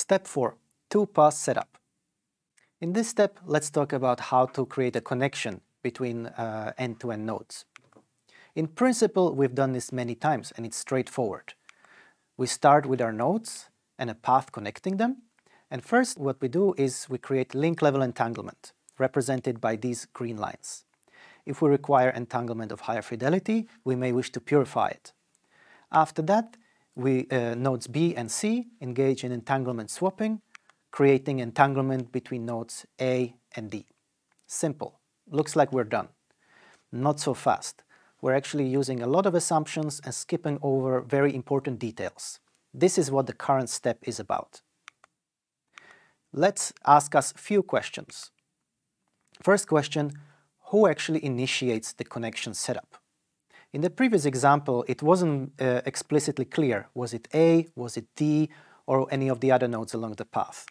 Step 4. Two-pass setup. In this step, let's talk about how to create a connection between uh, end-to-end -end nodes. In principle, we've done this many times and it's straightforward. We start with our nodes and a path connecting them. And first, what we do is we create link level entanglement, represented by these green lines. If we require entanglement of higher fidelity, we may wish to purify it. After that, we, uh, nodes B and C engage in entanglement swapping, creating entanglement between nodes A and D. Simple. Looks like we're done. Not so fast. We're actually using a lot of assumptions and skipping over very important details. This is what the current step is about. Let's ask us a few questions. First question, who actually initiates the connection setup? In the previous example, it wasn't uh, explicitly clear. Was it A, was it D, or any of the other nodes along the path?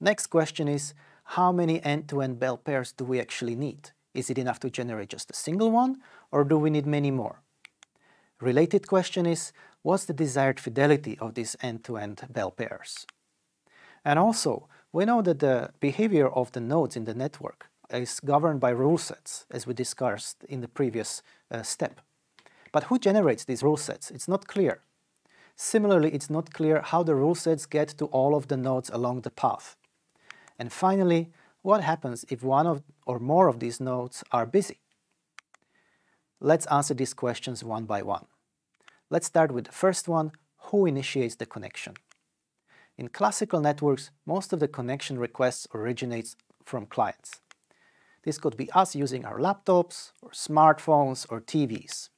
Next question is, how many end-to-end -end bell pairs do we actually need? Is it enough to generate just a single one, or do we need many more? Related question is, what's the desired fidelity of these end-to-end -end bell pairs? And also, we know that the behavior of the nodes in the network is governed by rule sets, as we discussed in the previous uh, step. But who generates these rule sets? It's not clear. Similarly, it's not clear how the rule sets get to all of the nodes along the path. And finally, what happens if one of, or more of these nodes are busy? Let's answer these questions one by one. Let's start with the first one, who initiates the connection? In classical networks, most of the connection requests originates from clients. This could be us using our laptops, or smartphones, or TVs.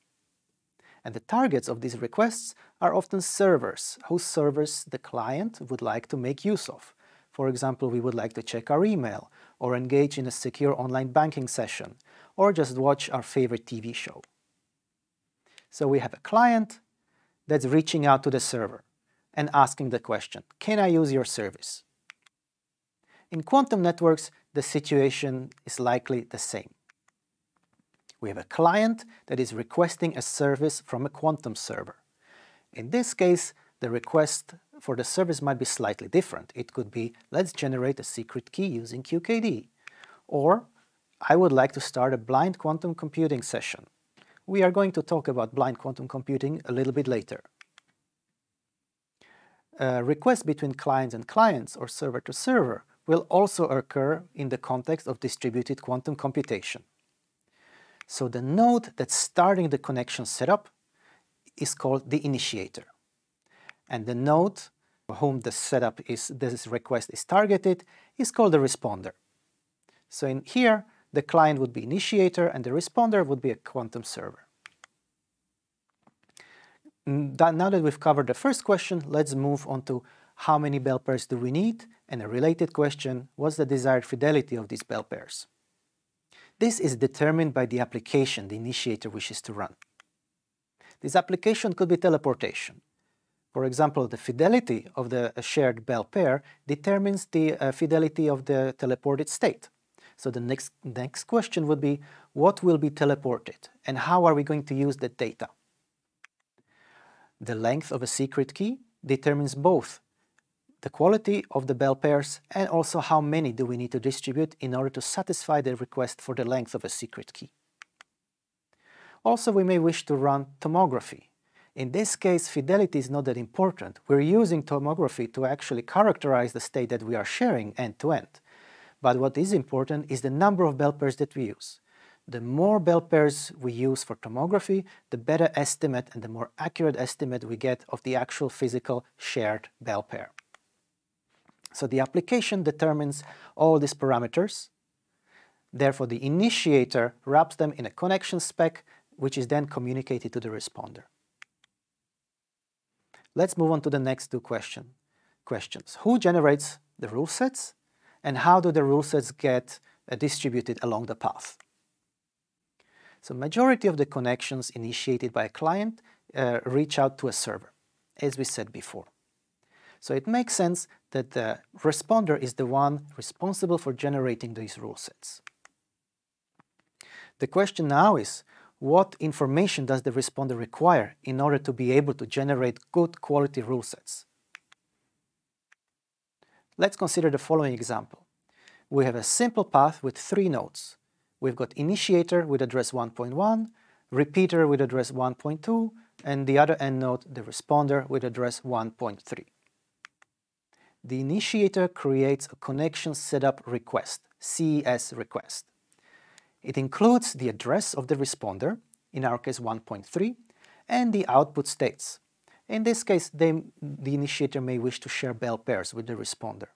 And the targets of these requests are often servers, whose servers the client would like to make use of. For example, we would like to check our email, or engage in a secure online banking session, or just watch our favorite TV show. So we have a client that's reaching out to the server and asking the question, can I use your service? In quantum networks, the situation is likely the same. We have a client that is requesting a service from a quantum server. In this case, the request for the service might be slightly different. It could be, let's generate a secret key using QKD. Or, I would like to start a blind quantum computing session. We are going to talk about blind quantum computing a little bit later. A request between clients and clients or server to server will also occur in the context of distributed quantum computation. So the node that's starting the connection setup is called the initiator. And the node for whom the setup is, this request is targeted is called the responder. So in here, the client would be initiator and the responder would be a quantum server. Mm, now that we've covered the first question, let's move on to how many bell pairs do we need and a related question, what's the desired fidelity of these bell pairs? This is determined by the application the initiator wishes to run. This application could be teleportation. For example, the fidelity of the shared bell pair determines the uh, fidelity of the teleported state. So the next, next question would be, what will be teleported and how are we going to use that data? The length of a secret key determines both the quality of the bell pairs, and also how many do we need to distribute in order to satisfy the request for the length of a secret key. Also, we may wish to run tomography. In this case, fidelity is not that important. We're using tomography to actually characterize the state that we are sharing end-to-end. -end. But what is important is the number of bell pairs that we use. The more bell pairs we use for tomography, the better estimate and the more accurate estimate we get of the actual physical shared bell pair. So the application determines all these parameters. Therefore, the initiator wraps them in a connection spec, which is then communicated to the responder. Let's move on to the next two question, questions. Who generates the rule sets? And how do the rule sets get uh, distributed along the path? So majority of the connections initiated by a client uh, reach out to a server, as we said before. So it makes sense that the responder is the one responsible for generating these rule sets. The question now is, what information does the responder require in order to be able to generate good quality rule sets? Let's consider the following example. We have a simple path with three nodes. We've got initiator with address 1.1, repeater with address 1.2, and the other end node, the responder, with address 1.3. The initiator creates a connection setup request, CES request. It includes the address of the responder, in our case 1.3, and the output states. In this case, they, the initiator may wish to share bell pairs with the responder,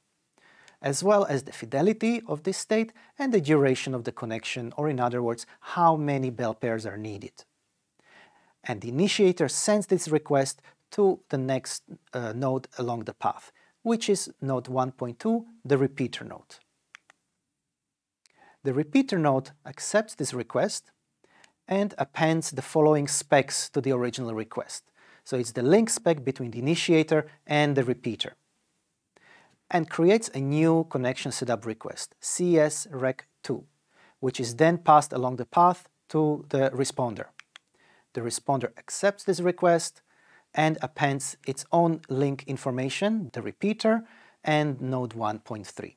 as well as the fidelity of this state and the duration of the connection, or in other words, how many bell pairs are needed. And the initiator sends this request to the next uh, node along the path, which is node 1.2, the repeater node. The repeater node accepts this request and appends the following specs to the original request. So it's the link spec between the initiator and the repeater. And creates a new connection setup request, CSREC2, which is then passed along the path to the responder. The responder accepts this request and appends its own link information, the repeater, and node 1.3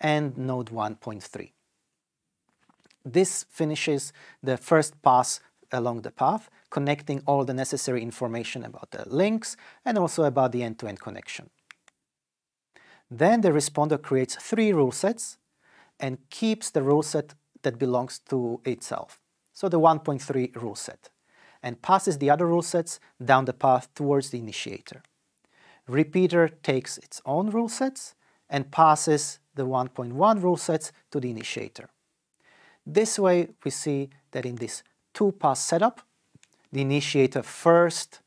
and node 1.3. This finishes the first pass along the path, connecting all the necessary information about the links and also about the end-to-end -end connection. Then the responder creates three rule sets and keeps the rule set that belongs to itself, so the 1.3 rule set, and passes the other rule sets down the path towards the initiator. Repeater takes its own rule sets and passes the 1.1 rule sets to the initiator. This way we see that in this two-pass setup, the initiator first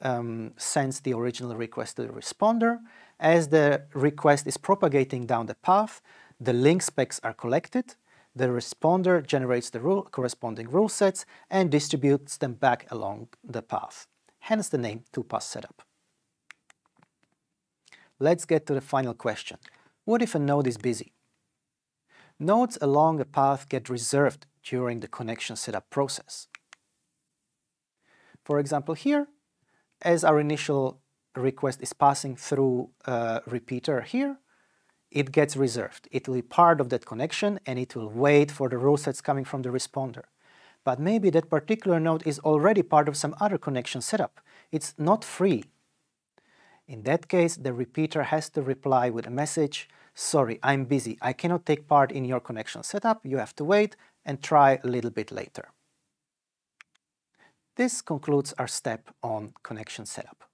um, sends the original request to the responder. As the request is propagating down the path, the link specs are collected, the responder generates the rule, corresponding rule sets and distributes them back along the path. Hence the name two-pass setup. Let's get to the final question. What if a node is busy? Nodes along a path get reserved during the connection setup process. For example here, as our initial request is passing through a repeater here, it gets reserved. It will be part of that connection and it will wait for the rule sets coming from the responder. But maybe that particular node is already part of some other connection setup. It's not free. In that case, the repeater has to reply with a message sorry, I'm busy, I cannot take part in your connection setup, you have to wait and try a little bit later. This concludes our step on connection setup.